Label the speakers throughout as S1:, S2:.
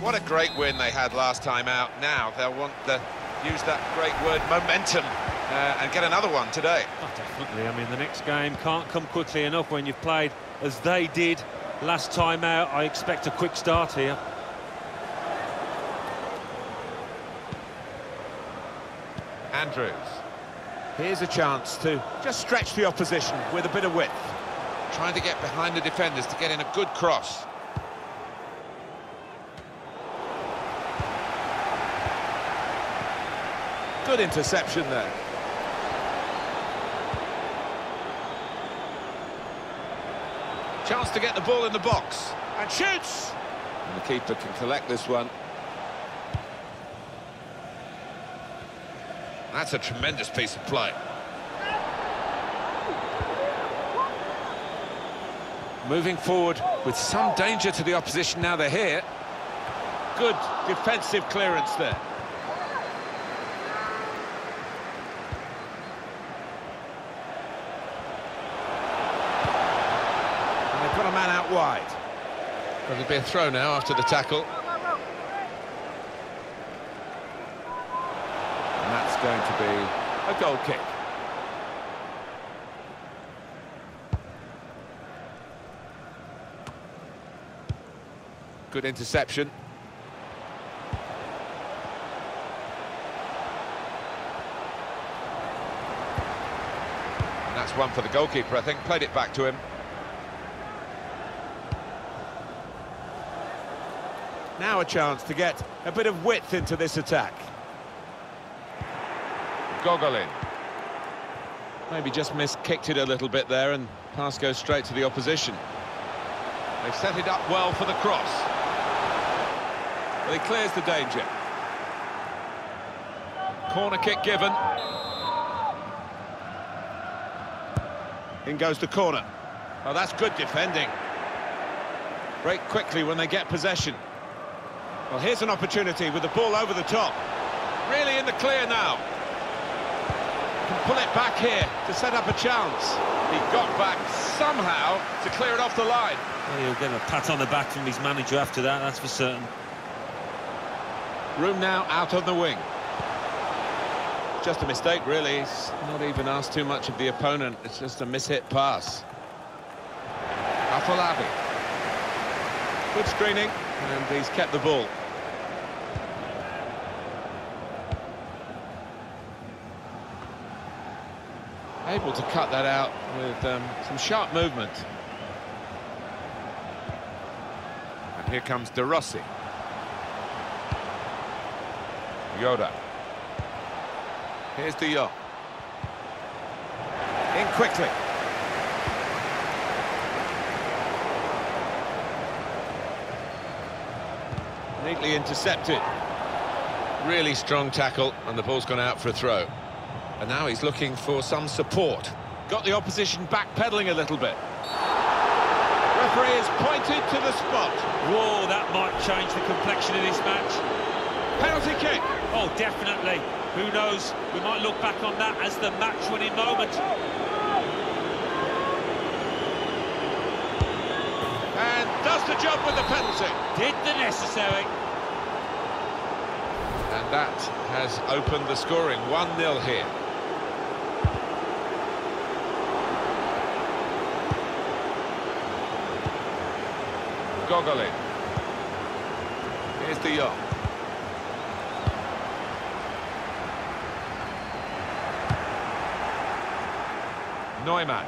S1: What a great win they had last time out. Now they'll want to use that great word momentum uh, and get another one today.
S2: Oh, definitely. I mean, the next game can't come quickly enough when you've played as they did last time out. I expect a quick start here.
S1: Andrews. Here's a chance to just stretch the opposition with a bit of width. Trying to get behind the defenders to get in a good cross. Good interception there. Chance to get the ball in the box. And shoots! And the keeper can collect this one. That's a tremendous piece of play. Moving forward with some danger to the opposition now they're here. Good defensive clearance there. And they've got a man out wide. It'll be a throw now after the tackle. And that's going to be a goal kick. Good interception. And that's one for the goalkeeper, I think. Played it back to him. Now a chance to get a bit of width into this attack. Gogolin. Maybe just miss-kicked it a little bit there and pass goes straight to the opposition. They've set it up well for the cross. But he clears the danger. Corner kick given. In goes the corner. Oh, that's good defending. Break quickly when they get possession. Well, here's an opportunity with the ball over the top. Really in the clear now. Can pull it back here to set up a chance. He got back somehow to clear it off the line.
S2: Well, he'll get a pat on the back from his manager after that, that's for certain.
S1: Room now out on the wing. Just a mistake, really. He's not even asked too much of the opponent. It's just a mishit pass. Afolabi. Good screening, and he's kept the ball. Able to cut that out with um, some sharp movement. And here comes De Rossi. Yoda. Here's De Jong. In quickly. Neatly intercepted. Really strong tackle, and the ball's gone out for a throw. And now he's looking for some support. Got the opposition backpedaling a little bit. Referee has pointed to the spot.
S2: Whoa, that might change the complexion of this match.
S1: Penalty kick.
S2: Oh, definitely. Who knows? We might look back on that as the match-winning moment.
S1: And does the job with the penalty.
S2: Did the necessary.
S1: And that has opened the scoring. 1-0 here. Here's De Jong. Neumann.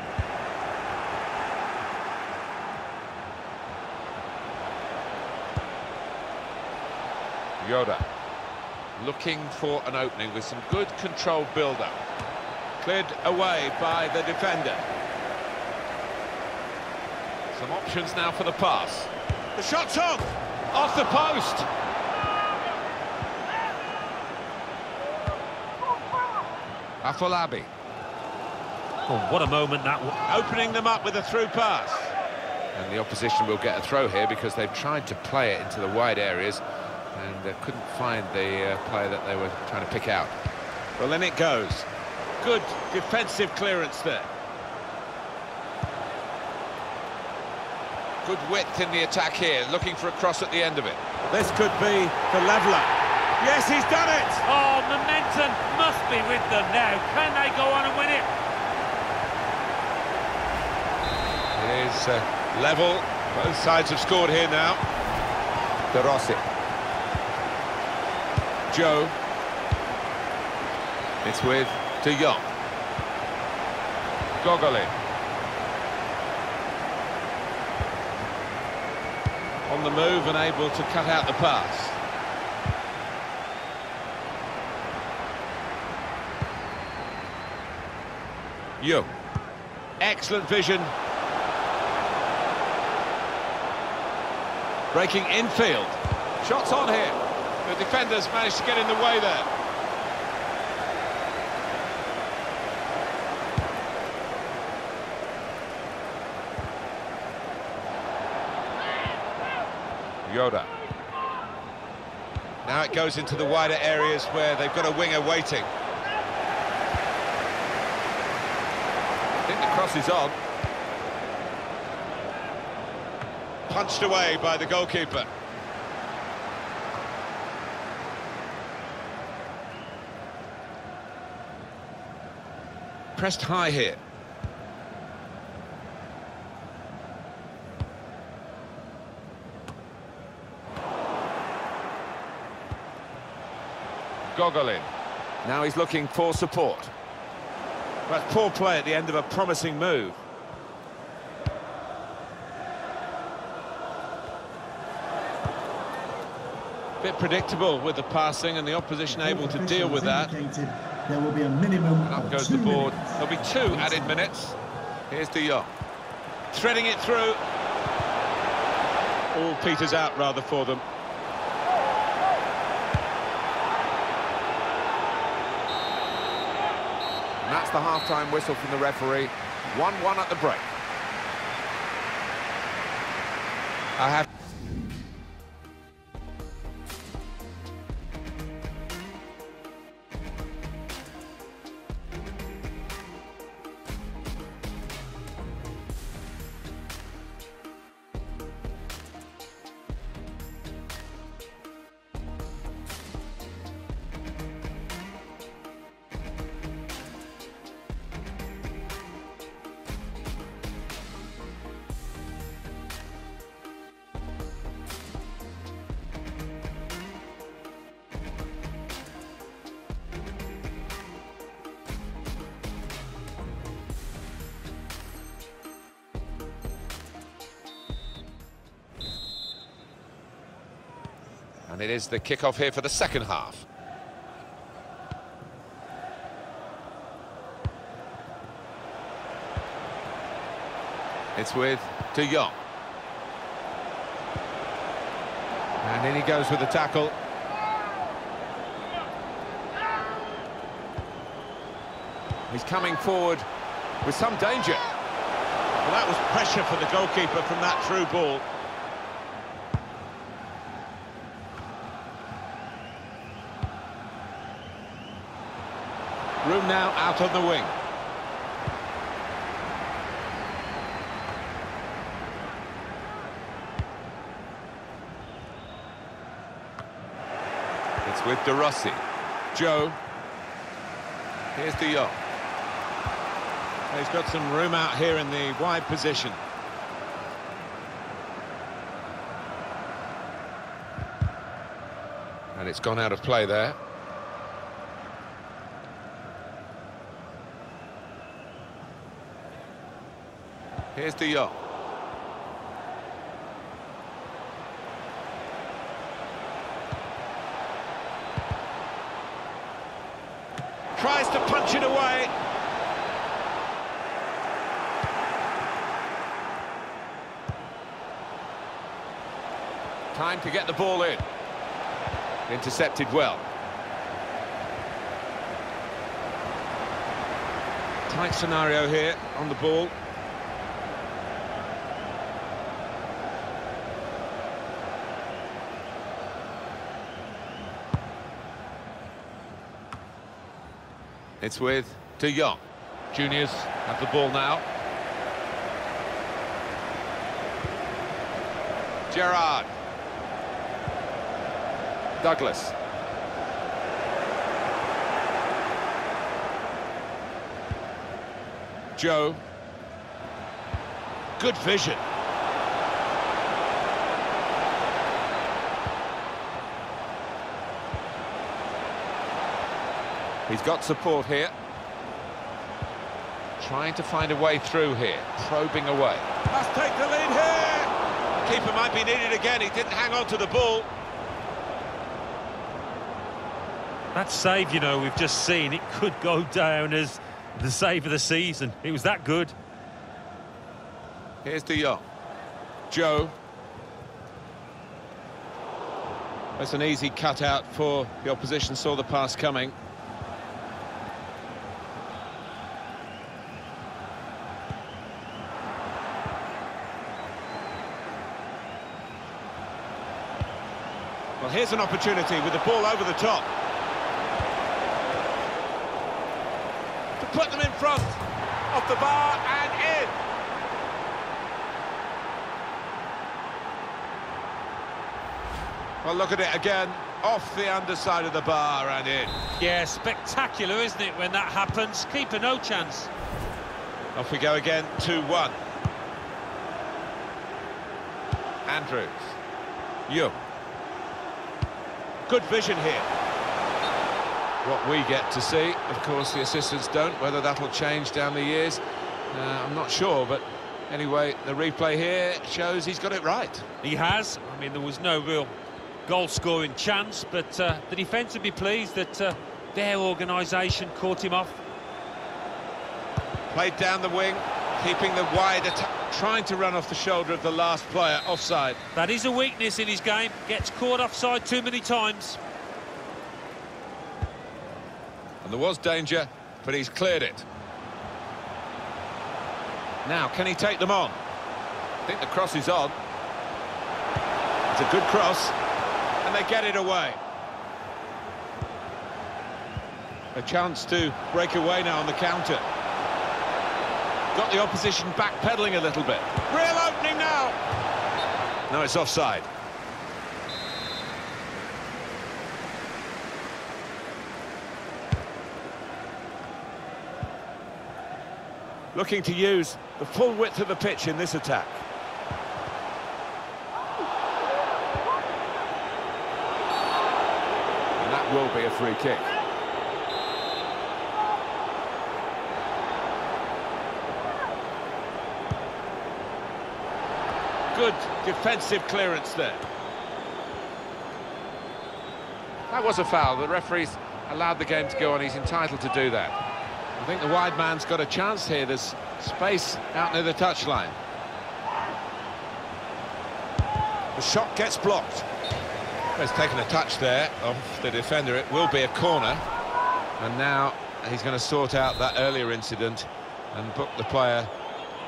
S1: Yoda. Looking for an opening with some good control build-up. Cleared away by the defender. Some options now for the pass. The shot's on! Off the post! Afolabi.
S2: Oh, what a moment that was.
S1: Opening them up with a through pass. And the opposition will get a throw here because they've tried to play it into the wide areas and uh, couldn't find the uh, player that they were trying to pick out. Well, then it goes. Good defensive clearance there. Good width in the attack here, looking for a cross at the end of it.
S3: This could be the leveller. Yes, he's done it!
S2: Oh, momentum must be with them now. Can they go on and win it?
S1: It is uh, level. Both sides have scored here now. De Rossi. Joe. It's with De Jong. Gogolin. The move and able to cut out the pass. Yo. Excellent vision. Breaking infield. Shots on here. The defenders managed to get in the way there. Yoda. Now it goes into the wider areas where they've got a winger waiting. I think the cross is on. Punched away by the goalkeeper. Pressed high here. Gogolin. Now he's looking for support.
S3: That's poor play at the end of a promising move.
S1: Bit predictable with the passing and the opposition able to deal with that.
S4: There will be a minimum
S1: Up goes the board.
S4: minutes.
S1: There'll be two added minutes. Here's De Jong. Threading it through.
S3: All peters out rather for them.
S1: And that's the half-time whistle from the referee. 1-1 at the break. I have... it is the kick-off here for the second half. It's with De Jong. And in he goes with the tackle. He's coming forward with some danger.
S3: Well, that was pressure for the goalkeeper from that through ball.
S1: Room now out on the wing. It's with De Rossi. Joe. Here's De Jong.
S3: He's got some room out here in the wide position.
S1: And it's gone out of play there. Here's De Jong.
S3: Tries to punch it away.
S1: Time to get the ball in. Intercepted well.
S3: Tight scenario here on the ball.
S1: It's with De Jong. Juniors have the ball now. Gerrard. Douglas. Joe. Good vision. He's got support here. Trying to find a way through here, probing away. Must take the lead here! Keeper might be needed again, he didn't hang on to the ball.
S2: That save, you know, we've just seen, it could go down as the save of the season. It was that good.
S1: Here's De Jong. Joe. That's an easy cutout for the opposition, saw the pass coming. Here's an opportunity with the ball over the top. To put them in front, off the bar and in. Well, look at it again, off the underside of the bar and in.
S2: Yeah, spectacular, isn't it, when that happens? Keeper no chance.
S1: Off we go again, 2-1. Andrews. You. Good vision here. What we get to see, of course, the assistants don't. Whether that'll change down the years, uh, I'm not sure, but anyway, the replay here shows he's got it right.
S2: He has. I mean, there was no real goal-scoring chance, but uh, the defence would be pleased that uh, their organisation caught him off.
S1: Played down the wing, keeping the wide attack, trying to run off the shoulder of the last player, offside.
S2: That is a weakness in his game, gets caught offside too many times.
S1: And there was danger, but he's cleared it. Now, can he take them on? I think the cross is on. It's a good cross, and they get it away. A chance to break away now on the counter. Got the opposition backpedaling a little bit. Real opening now. No, it's offside. Looking to use the full width of the pitch in this attack. And that will be a free kick. Good defensive clearance there. That was a foul. The referee's allowed the game to go on. He's entitled to do that. I think the wide man's got a chance here. There's space out near the touchline. The shot gets blocked. He's taken a touch there off the defender. It will be a corner. And now he's going to sort out that earlier incident and book the player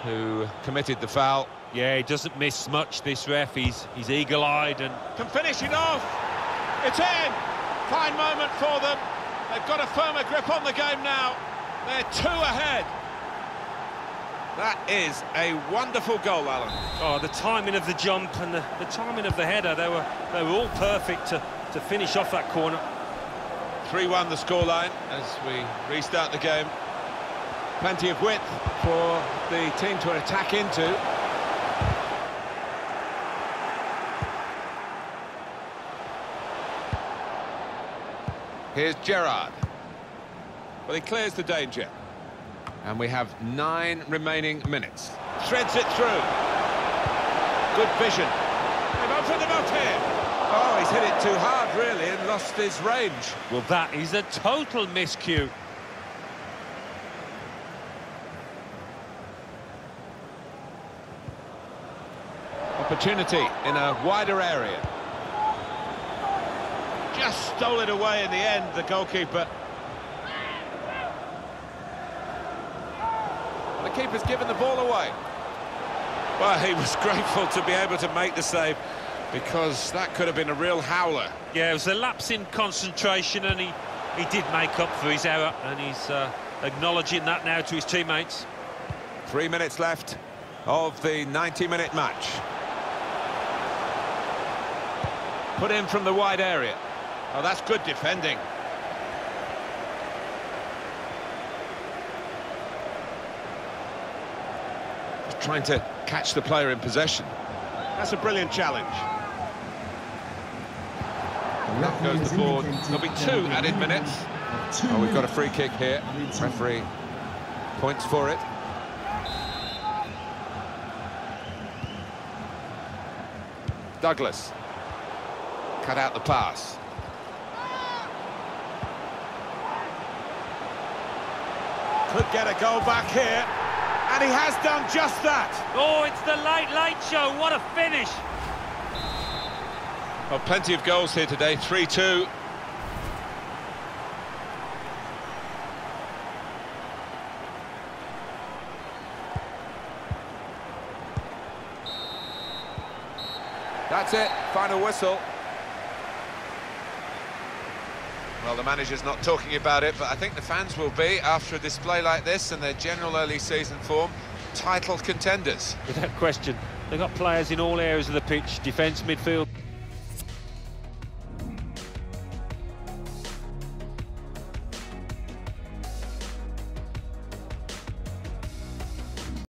S1: who committed the foul.
S2: Yeah, he doesn't miss much, this ref. He's, he's eagle-eyed and...
S1: Can finish it off. It's in. Fine moment for them. They've got a firmer grip on the game now. They're two ahead. That is a wonderful goal, Alan.
S2: Oh, the timing of the jump and the, the timing of the header, they were they were all perfect to, to finish off that corner.
S1: 3-1 the scoreline as we restart the game. Plenty of width for the team to attack into. Here's Gerrard. Well, he clears the danger. And we have nine remaining minutes. Threads it through. Good vision. They've opened them up here. Oh, he's hit it too hard, really, and lost his range.
S2: Well, that is a total miscue.
S1: Opportunity in a wider area. Just stole it away in the end, the goalkeeper. The keeper's given the ball away. Well, he was grateful to be able to make the save because that could have been a real howler.
S2: Yeah, it was a lapse in concentration and he, he did make up for his error and he's uh, acknowledging that now to his teammates.
S1: Three minutes left of the 90-minute match. Put in from the wide area. Oh, that's good defending. Trying to catch the player in possession. That's a brilliant challenge.
S4: That
S1: goes the board. There'll be two added minutes. Oh, we've got a free kick here. Referee points for it. Douglas. Cut out the pass. Could get a goal back here. And he has done just that.
S2: Oh, it's the late, late show. What a finish.
S1: Well, plenty of goals here today, 3-2. That's it, final whistle. Well, the manager's not talking about it, but I think the fans will be after a display like this and their general early season form. Title contenders.
S2: Without question. They've got players in all areas of the pitch, defence, midfield.